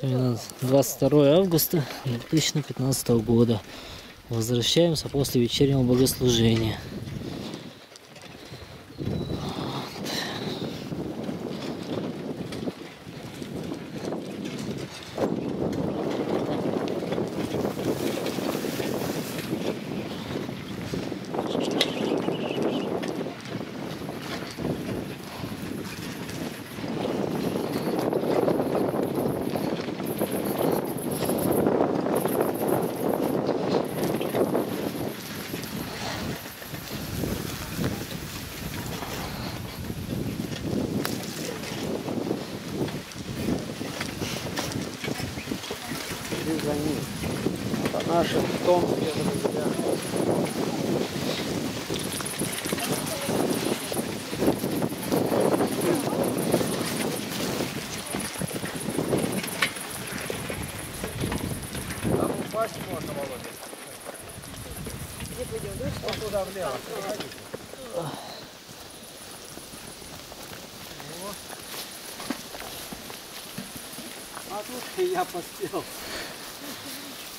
Сегодня 22 августа 2015 года. Возвращаемся после вечернего богослужения. Иди за ним. Это наши томские друзья. Там упасть можно, Володя. Где пойдем, да? Вот туда влево. А тут и я поспел. はい。